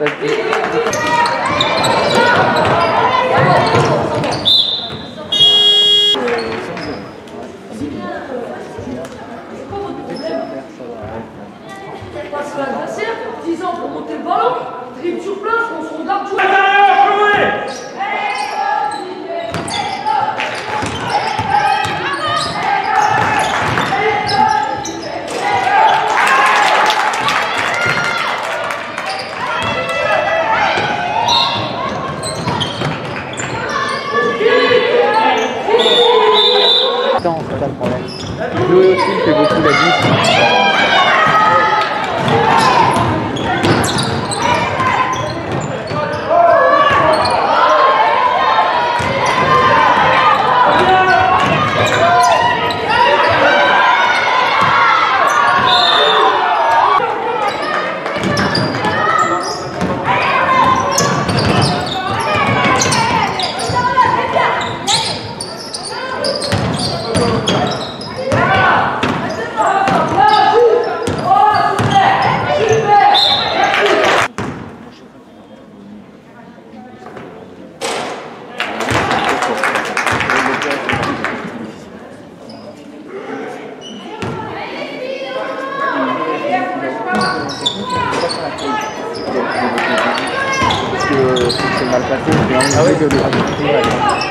そうやって。 나对对 우?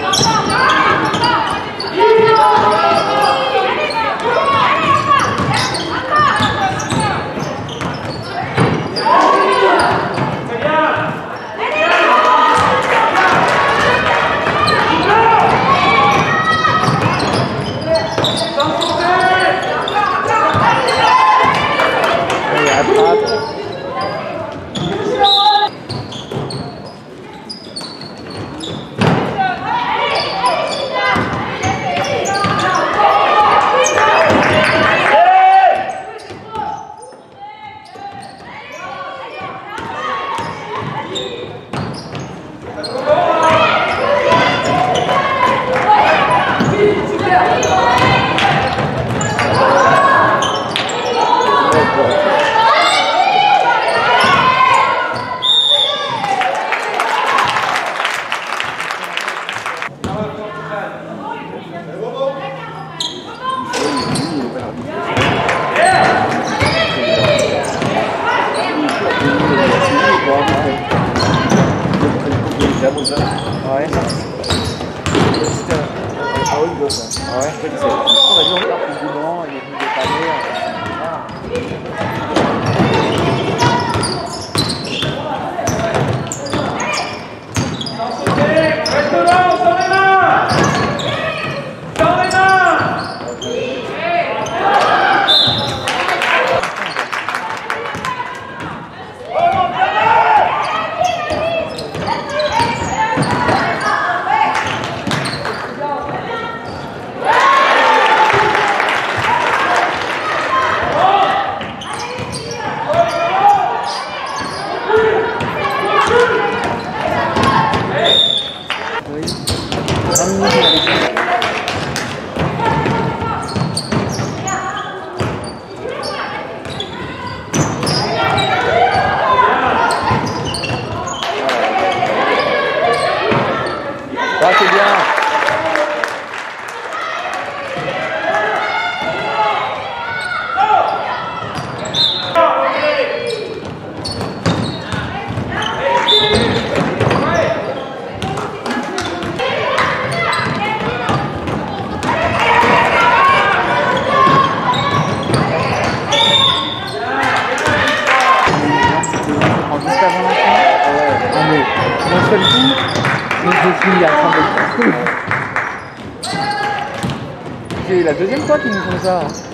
Oh.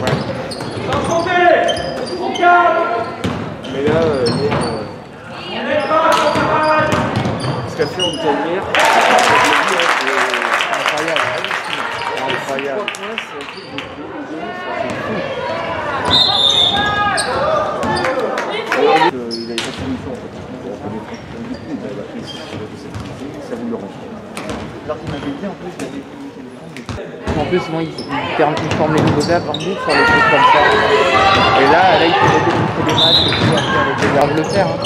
les gardes le faire. Hein.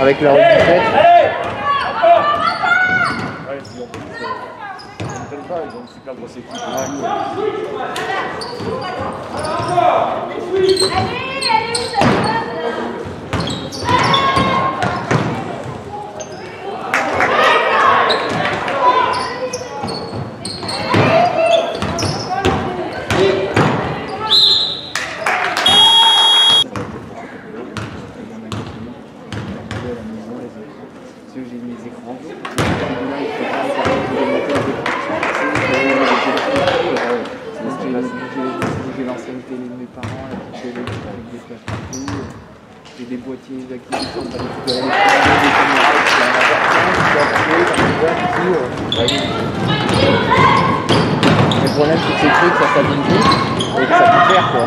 Avec leur bicyclette. Allez, allez, boîtiers d'acquisition de la Le problème, c'est que ces ça s'abîme et que ça peut faire, quoi.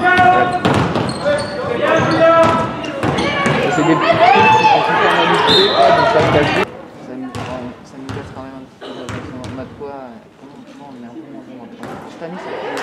C'est des trucs qui sont super manipulés, donc ça se Ça nous casse quand même un petit peu. On a de quoi. Comment on un peu Je.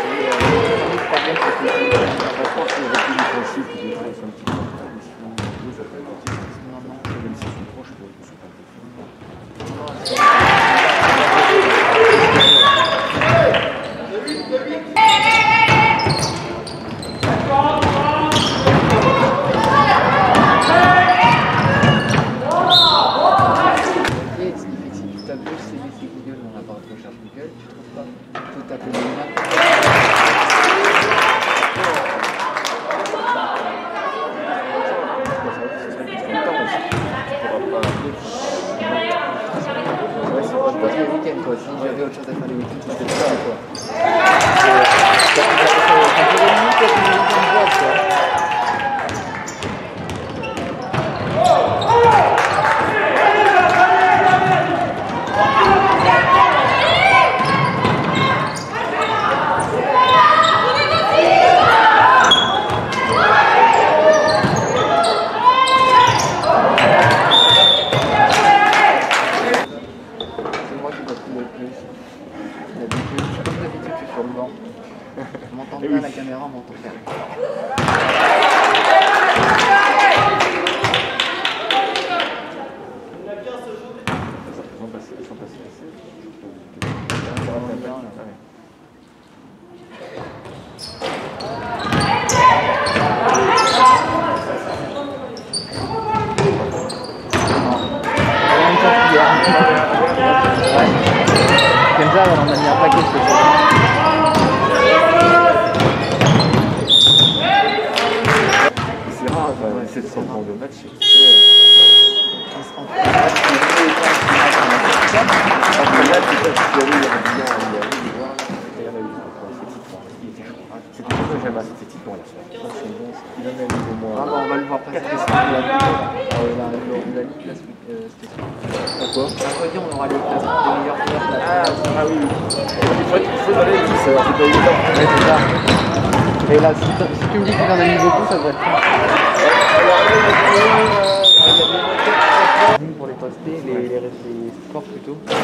marqué les, les, les scores plutôt. Euh,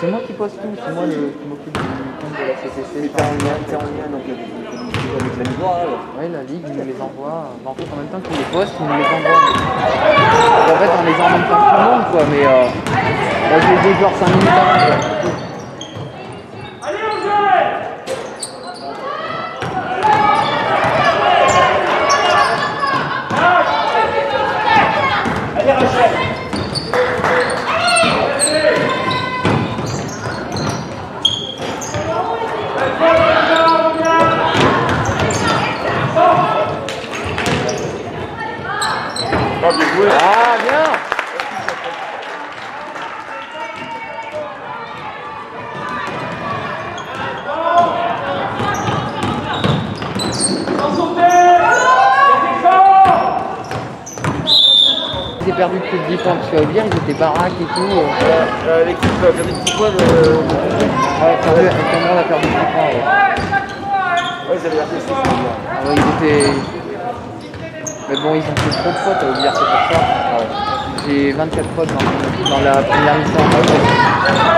c'est moi qui pose tout, c'est moi qui m'occupe du compte de la CCC. Mais en lien donc avec la Ligue Ouais, la Ligue nous les envoie. Bah, en fait, en même temps qu'ils les postent, ils nous les envoient. Bah, en fait, on les a en même temps que tout le monde, quoi. Mais euh, moi, je les ai genre 5 minutes avant. Ah, bien J'ai perdu plus de 10 points parce que ils étaient baraques et tout. Euh, euh, l'équipe a perdu 10 points. Le... Euh, ouais, perdu, perdu 10 points. Ouais, ils avaient. Mais bon, ils ont fait trop de fautes, à dire, c'est pour ça. J'ai 24 fautes dans, dans la première mi-temps.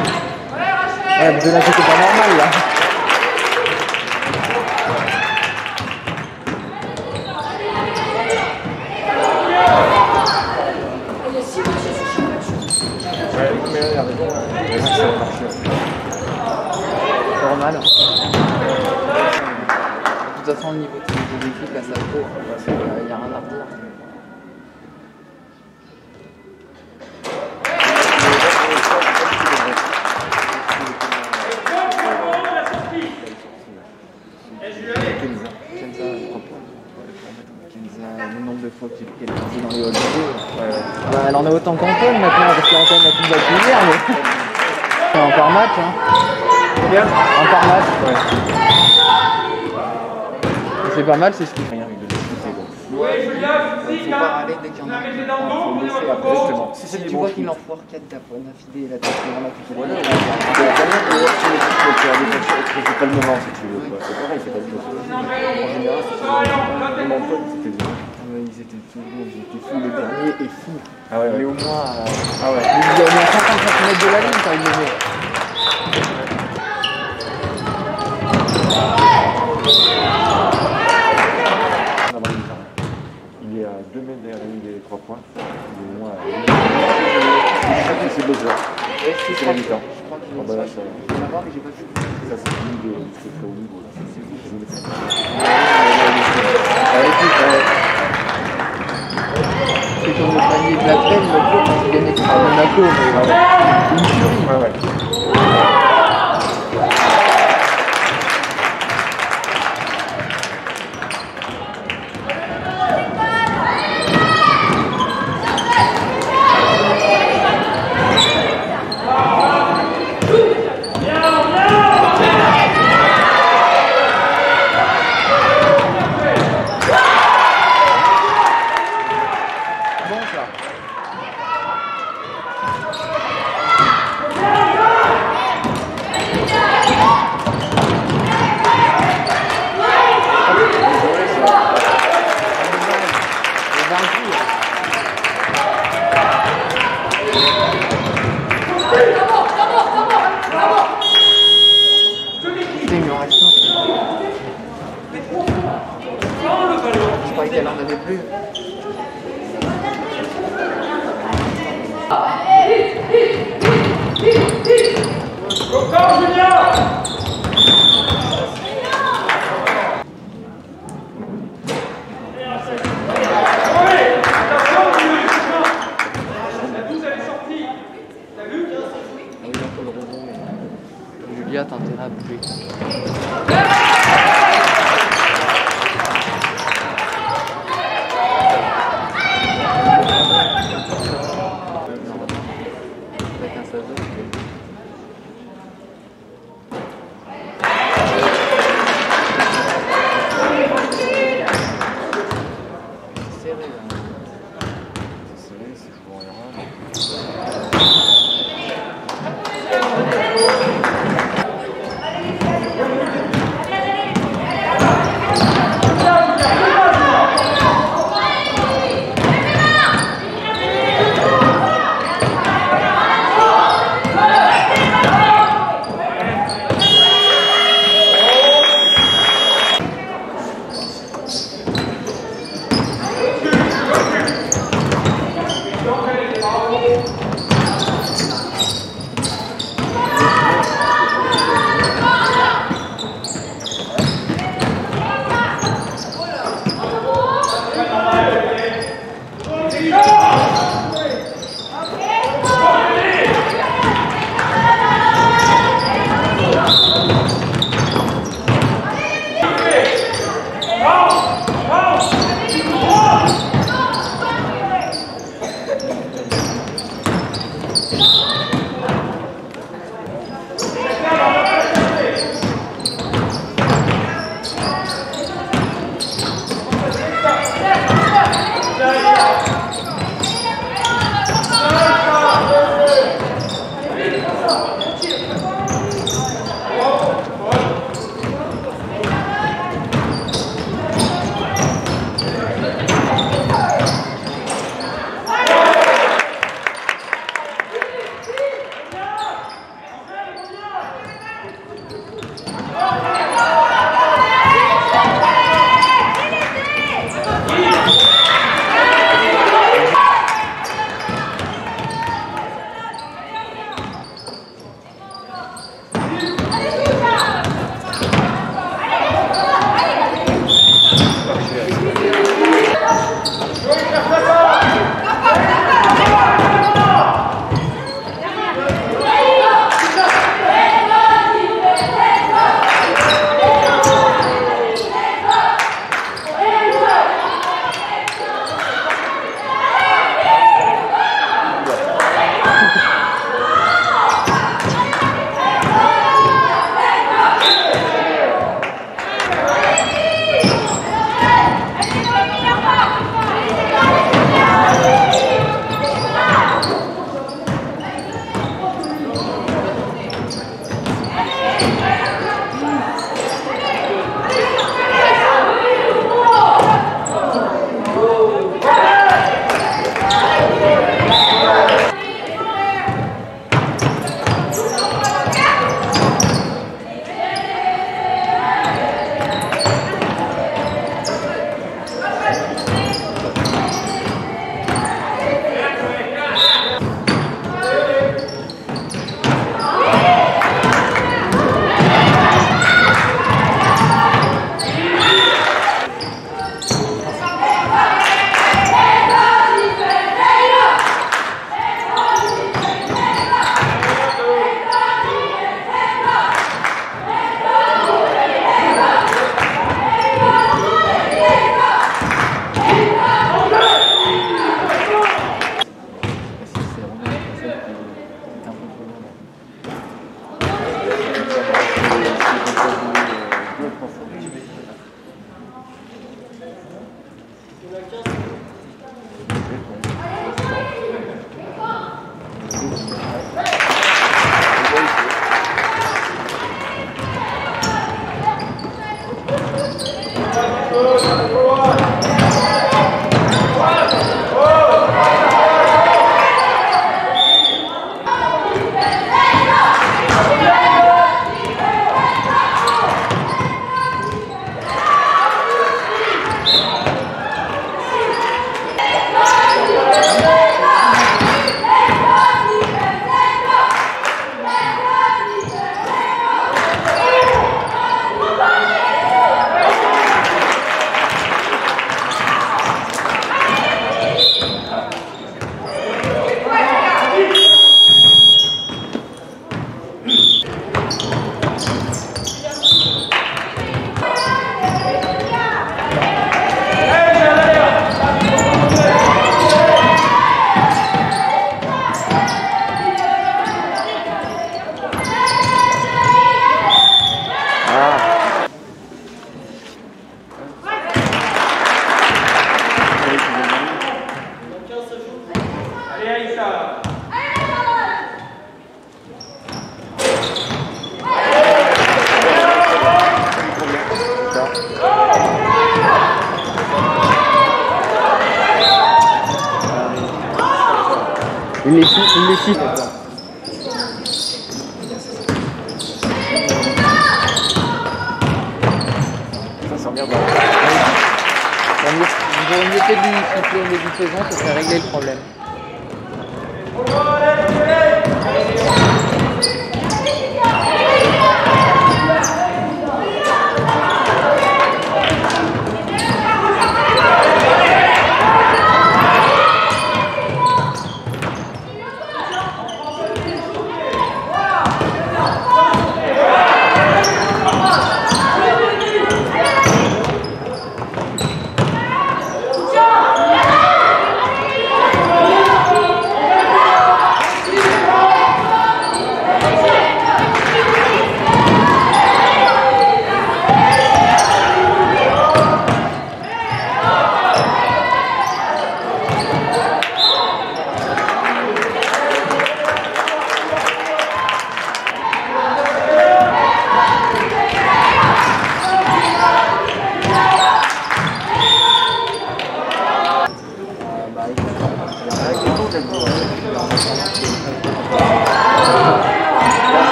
Ouais, mais là, c'était pas normal là. Il y a 6 matchs sur 6 matchs. Ouais, mais là, il a raison. hein. Ouais, ça a marché. Normal. De toute façon, le niveau de l'équipe, là, ça vaut. Il n'y a rien à redire. Qu'il elle en a autant qu'Antoine maintenant, parce qu'Antoine a plus de hier, mais. Par match, hein. Par match. Ouais. C'est pas mal, c'est ce qu'il fait. Rien avec qui. Justement, si tu vois qu'il en foire 4 d'affilée, là, t'as fait vraiment tout Voilà, c'est la qui matchs, c'est pas le moment si tu veux. quoi. C'est pareil, c'est pas du tout. En général, ils étaient tous ils étaient fous. Le dernier est fou. Ah ouais, Mais au moins, euh, Ah ouais. il y a au moins 50 cm de la ligne quand il le met. On a marqué ça. Il est à 2 mètres derrière la des 3 points. Il est loin à C'est la mi-temps. Je crois qu'il Bon, est bah là, ça. c'est une de très haut niveau. c'est-. C'est comme le panier de la traîne, l'autre jour, quand il gagnait contre Monaco, mais une furie. Ouais, ouais.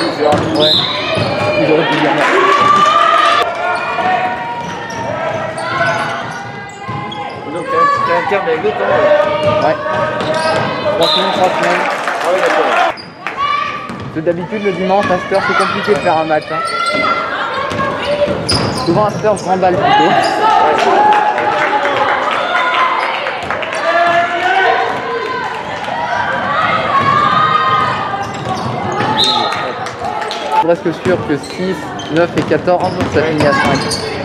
Ouais. J'aurais pu dire. Donc t'as un terme avec quand même Ouais. Trois semaines, trois semaines. Ah oui d'accord. D'habitude le dimanche à c'est compliqué de faire un match. Hein. Souvent à cette heure remballe plutôt. presque sûr que 6, 9 et 14, ça finit à 5.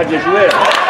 Grande Jueiro.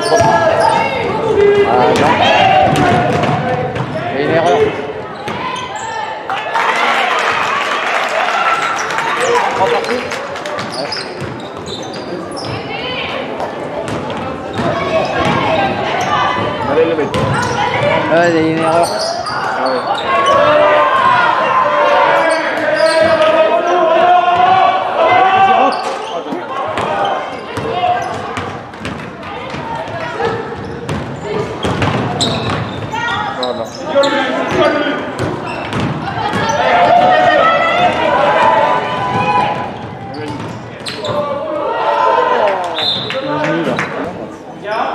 Il y a une erreur. Trois parties Allez, le mec. Ouais, il y a une erreur. Ah ouais. Voilà.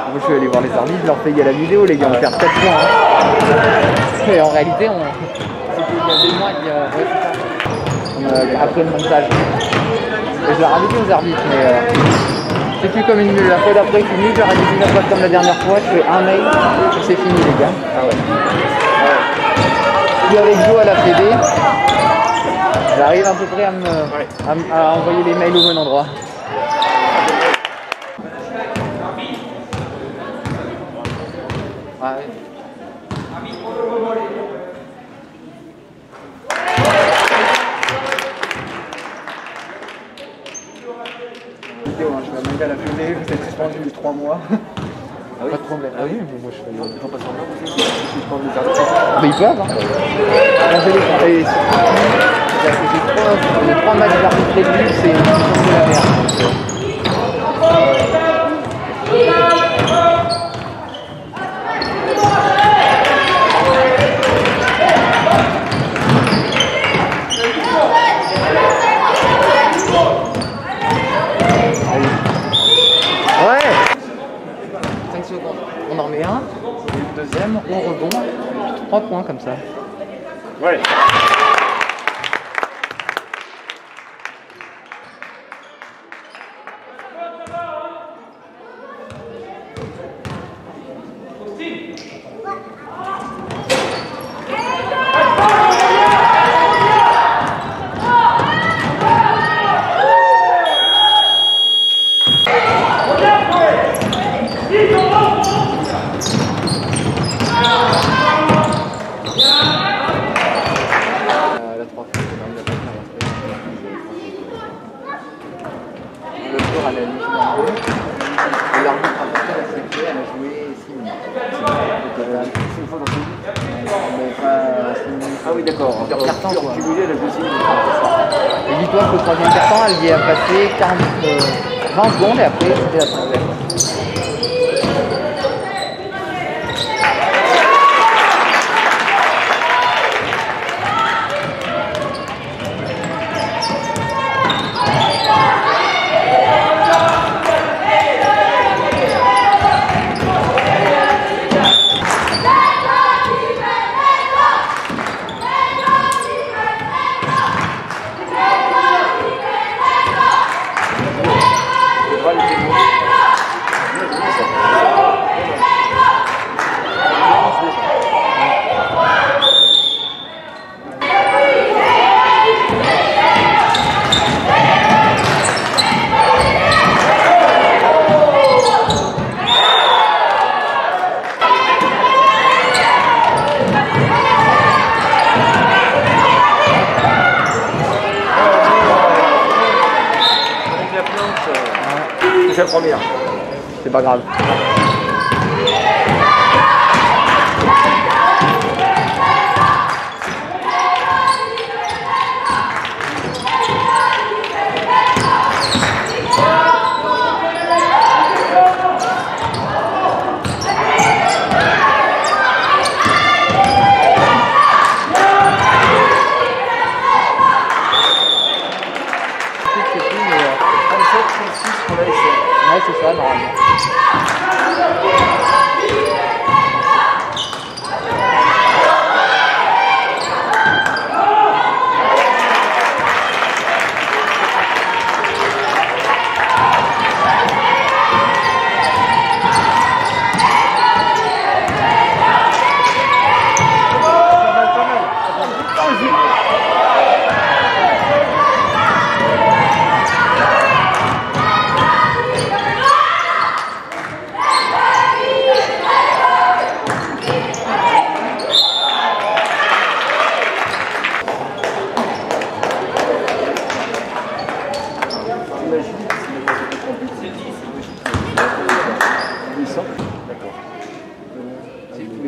Moi, je suis allé voir les arbitres, je leur fais, il y a la vidéo, les gars, on perd 4 points. hein. Et en réalité, on... il y a des mois, il y a... ouais, c'est ça. On a- après le montage. Et je leur avais dit aux arbitres, mais euh, c'est plus comme une La fois d'après, je leur ai dit une fois comme la dernière fois, je fais un mail, et c'est fini, les gars. Ah ouais. Je suis avec Joe à la Fédé. J'arrive à peu près à, me, Ouais. à, m- à envoyer les mails au bon endroit. Ah ouais. Vidéo, hein, je vais amener à la Fédé, vous êtes suspendu 3 mois. Ah oui Pas de problème. Ah oui, mais moi je fais. Ils font pas semblant aussi. Ils font des arbitres, c'est ça Mais ils peuvent, hein. Et- j'ai trois, matchs d'arbitre de c'est la merde. Ouais 5 secondes. On en remet un, et le deuxième, on rebond, 3 points comme ça. Ouais. Euh, la 3 fois, on a pas fait Le tour à la Ligue 1. Et l'arbitre a porté la CP, elle a joué 6 minutes. Donc, euh, C'est une fois dans une vie. mais pas 6 minutes. Ah oui, d'accord. Sur carton, quoi. Cumulé, la deuxième. Et dis-toi qu'au troisième carton, elle y a passé 40, euh, 20 secondes et après c'était la troisième. Avec la planche, euh, c'est la première. C'est pas grave.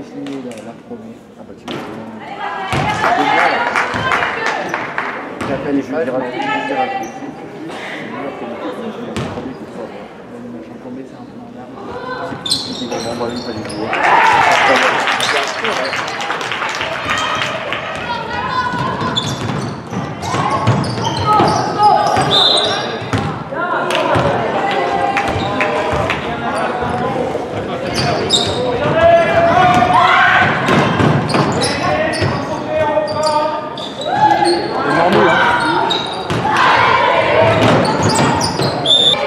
signé la, la première. Ah bah tu veux. J'appelle les Je vais dire à pages. je vais dire à Le machin tombé, c'est un peu en va vraiment lui pas du tout.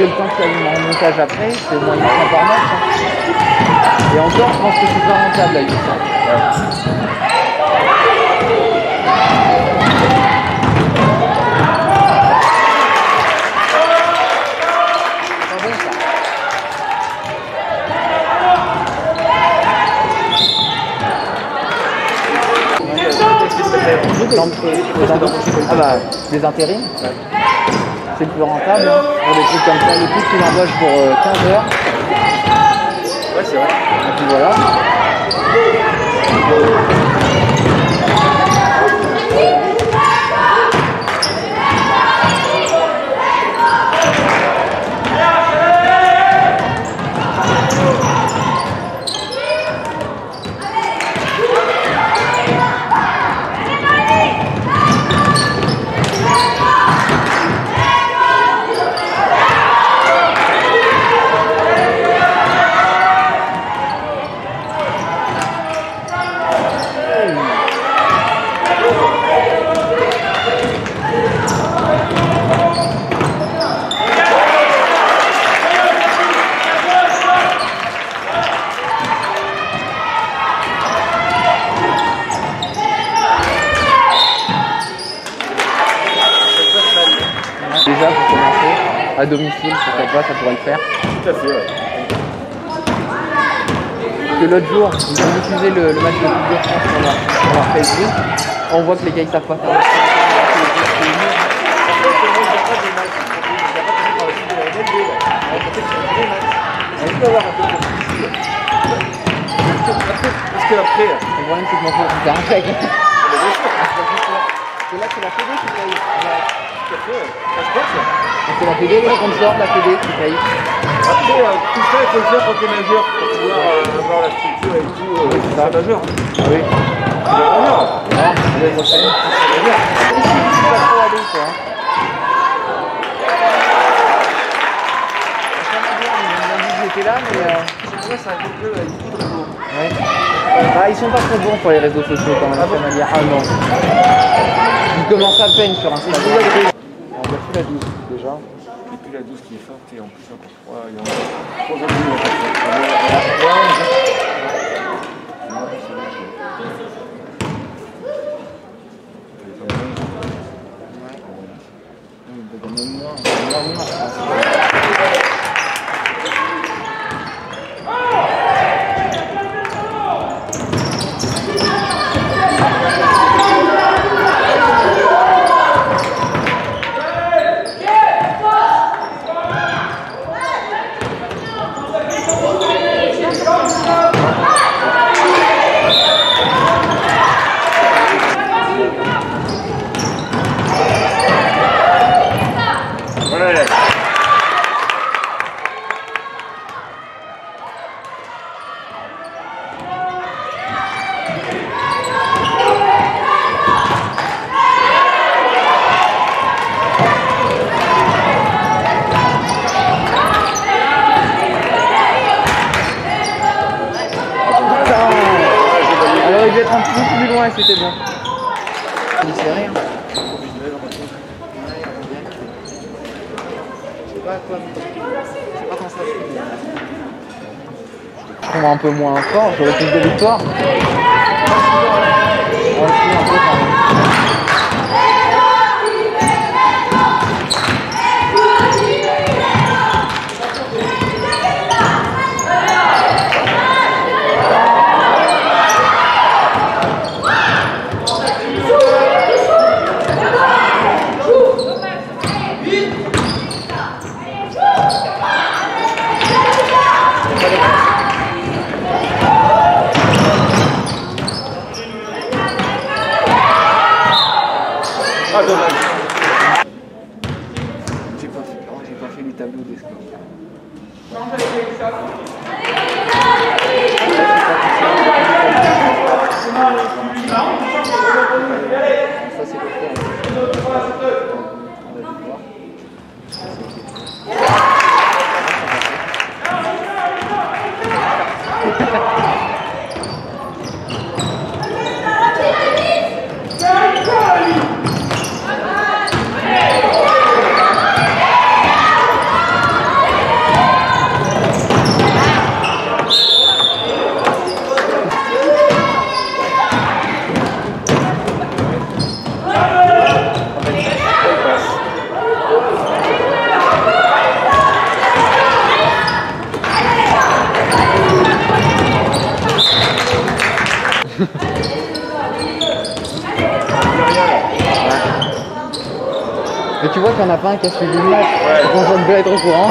Le temps qu'il y a montage après, c'est au moins 800 par match. hein. Et encore, je pense que c'est pas rentable à 800. C'est pas bon, ça. Ah bah, des intérims C'est plus rentable hein, pour des trucs comme ça. Le coup, tu l'embauches pour euh, 15 heures. C'est vrai. Et puis voilà. Déjà, pour commencer, à domicile, pourquoi pas, ça pourrait le faire. Tout à fait, ouais. Parce que l'autre jour, ils ont diffusé le, le match de Coupe de France sur leur, sur leur Facebook. On voit que les gars ils savent pas faire Parce que après, Le problème c'est que mon frère c'est un chèque. Que là c'est la Fédé qui paye. C'est la les sponsors de la Fédé qui paye. Après, euh, tout ça, il faut le faire quand t'es majeur pour pouvoir euh, avoir la structure et tout. Euh, Oui, c'est ça. majeur. Oui. Non, Les prochaines. Ici, je suis pas trop allé quoi. hein. Ça j'étais là, mais. euh, c'est un peu avec beaucoup de réseaux. Ouais. Ah, ils sont pas très bons pour les réseaux sociaux quand même, ça m'a dit. Ah non. Ils commencent à peine sur Instagram plus la 12 déjà. Et puis la 12 qui est forte et en plus encore 3, il en a Ouais. Alors il devait être un petit peu plus loin et c'était bon. Il sait rien. Je sais pas à quoi. Je sais pas quand ça se fait. Je tombe un peu moins fort, j'aurais plus de victoires. un lapin qui a suivi le match. Donc on peut être au courant.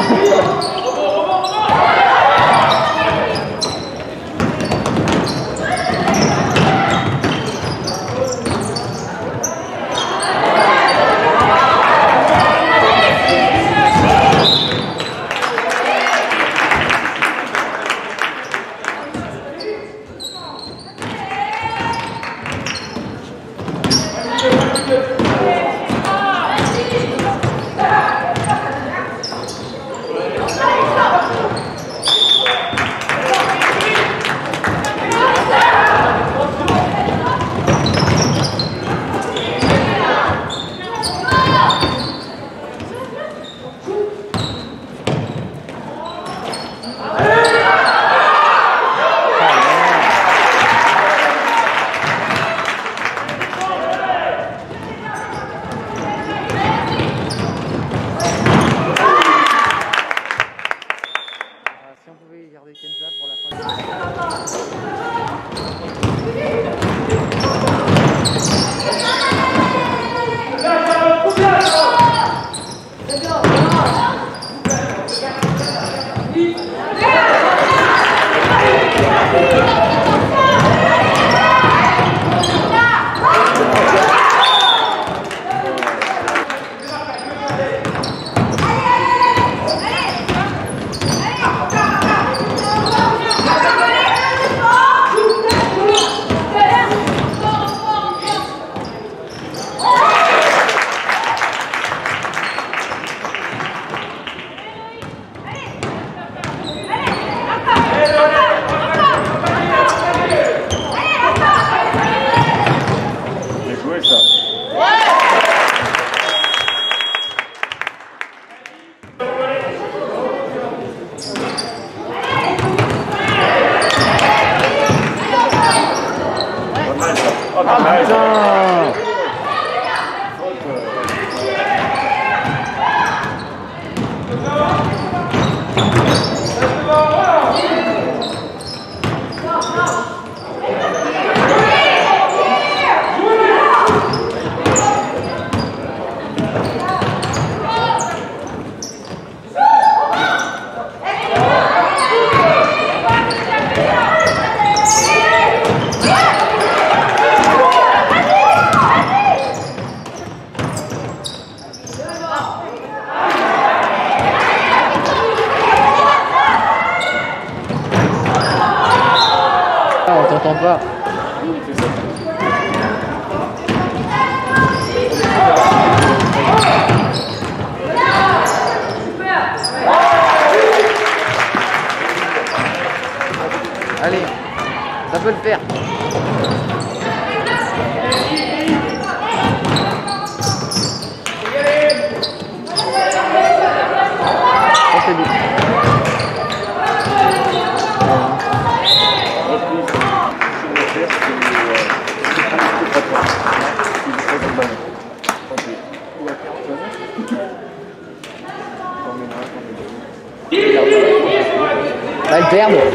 inverno